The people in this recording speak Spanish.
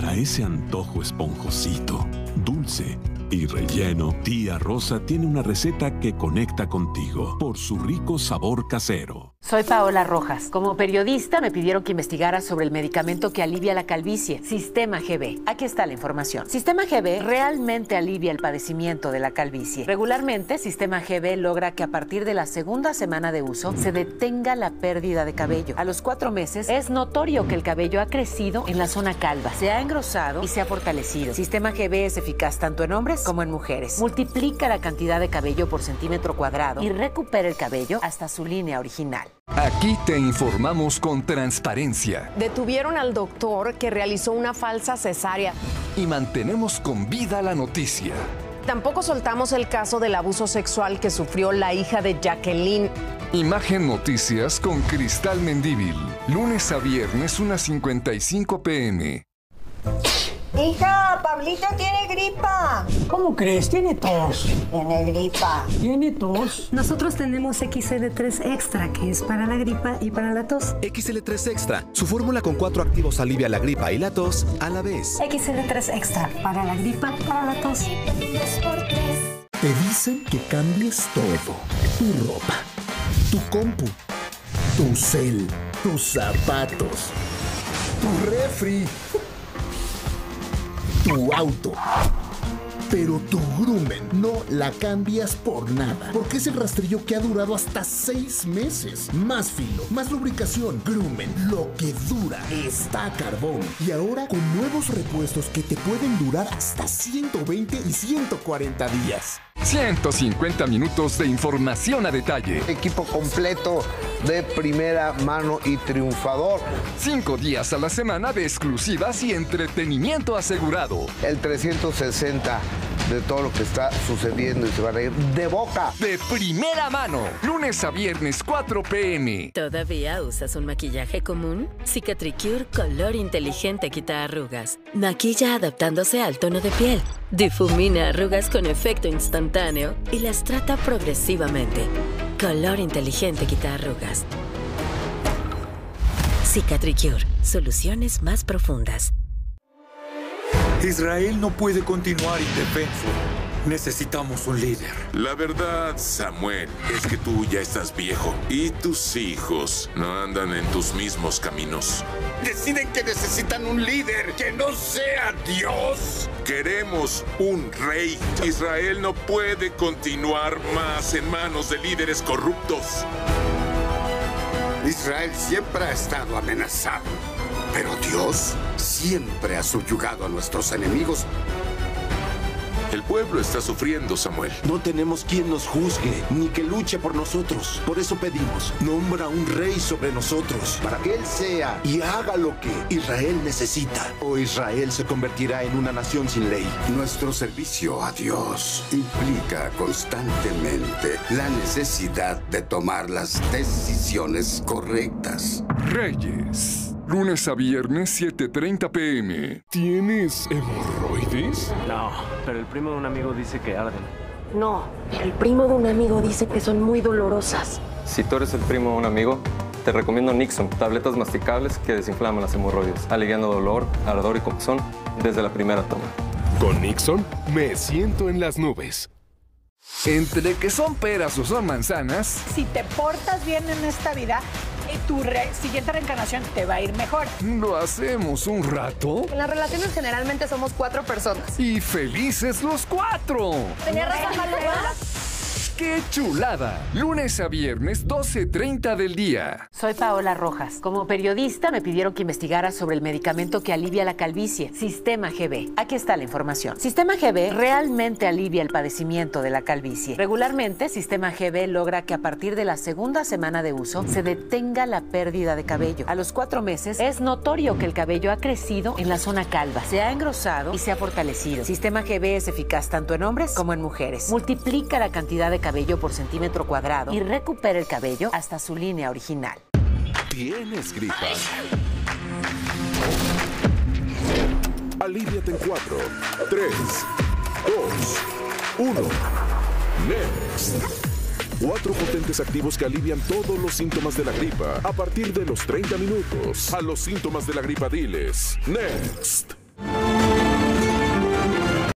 para ese antojo esponjosito, dulce y relleno, tía Rosa tiene una receta que conecta contigo por su rico sabor casero. Soy Paola Rojas. Como periodista me pidieron que investigara sobre el medicamento que alivia la calvicie, Sistema GB. Aquí está la información. Sistema GB realmente alivia el padecimiento de la calvicie. Regularmente, Sistema GB logra que a partir de la segunda semana de uso se detenga la pérdida de cabello. A los cuatro meses es notorio que el cabello ha crecido en la zona calva, se ha engrosado y se ha fortalecido. Sistema GB es eficaz tanto en hombres como en mujeres. Multiplica la cantidad de cabello por centímetro cuadrado y recupera el cabello hasta su línea original. Aquí te informamos con transparencia. Detuvieron al doctor que realizó una falsa cesárea. Y mantenemos con vida la noticia. Tampoco soltamos el caso del abuso sexual que sufrió la hija de Jacqueline. Imagen Noticias con Cristal Mendíbil. Lunes a viernes, unas 55 pm. Hija, Pablito tiene gripa. ¿Cómo crees? Tiene tos. Tiene gripa. Tiene tos. Nosotros tenemos XL3 Extra, que es para la gripa y para la tos. XL3 Extra, su fórmula con cuatro activos alivia la gripa y la tos a la vez. XL3 Extra, para la gripa, para la tos. Te dicen que cambies todo. Tu ropa, tu compu, tu cel, tus zapatos, tu refri tu auto. Pero tu Grumen no la cambias por nada, porque es el rastrillo que ha durado hasta 6 meses. Más filo, más lubricación. Grumen, lo que dura está carbón. Y ahora con nuevos repuestos que te pueden durar hasta 120 y 140 días. 150 minutos de información a detalle. Equipo completo de primera mano y triunfador. Cinco días a la semana de exclusivas y entretenimiento asegurado. El 360 de todo lo que está sucediendo y se va a reír de boca. De primera mano. Lunes a viernes 4 pm. ¿Todavía usas un maquillaje común? Cicatricure Color Inteligente quita arrugas. Maquilla adaptándose al tono de piel. Difumina arrugas con efecto instantáneo y las trata progresivamente. Color Inteligente quita arrugas. Cicatricure. Soluciones más profundas. Israel no puede continuar indefenso. Necesitamos un líder. La verdad, Samuel, es que tú ya estás viejo y tus hijos no andan en tus mismos caminos. Deciden que necesitan un líder que no sea Dios. Queremos un rey. Israel no puede continuar más en manos de líderes corruptos. Israel siempre ha estado amenazado. Pero Dios siempre ha subyugado a nuestros enemigos. El pueblo está sufriendo, Samuel. No tenemos quien nos juzgue, ni que luche por nosotros. Por eso pedimos, nombra un rey sobre nosotros, para que él sea y haga lo que Israel necesita. O Israel se convertirá en una nación sin ley. Nuestro servicio a Dios implica constantemente la necesidad de tomar las decisiones correctas. Reyes. Lunes a viernes, 7.30 pm. ¿Tienes hemorroides? No, pero el primo de un amigo dice que arden. No, pero el primo de un amigo dice que son muy dolorosas. Si tú eres el primo de un amigo, te recomiendo Nixon, tabletas masticables que desinflaman las hemorroides, aliviando dolor, ardor y comezón desde la primera toma. Con Nixon me siento en las nubes. Entre que son peras o son manzanas. Si te portas bien en esta vida, tu siguiente reencarnación te va a ir mejor. Lo hacemos un rato. En las relaciones generalmente somos cuatro personas. Y felices los cuatro. Tenía razón, ¡Qué chulada! Lunes a viernes, 12.30 del día. Soy Paola Rojas. Como periodista me pidieron que investigara sobre el medicamento que alivia la calvicie, Sistema GB. Aquí está la información. Sistema GB realmente alivia el padecimiento de la calvicie. Regularmente, Sistema GB logra que a partir de la segunda semana de uso se detenga la pérdida de cabello. A los cuatro meses es notorio que el cabello ha crecido en la zona calva, se ha engrosado y se ha fortalecido. Sistema GB es eficaz tanto en hombres como en mujeres. Multiplica la cantidad de cabello cabello por centímetro cuadrado y recupera el cabello hasta su línea original. ¿Tienes gripa? Aliviate en 4, 3, 2, 1. Next. Cuatro potentes activos que alivian todos los síntomas de la gripa a partir de los 30 minutos. A los síntomas de la gripa diles Next.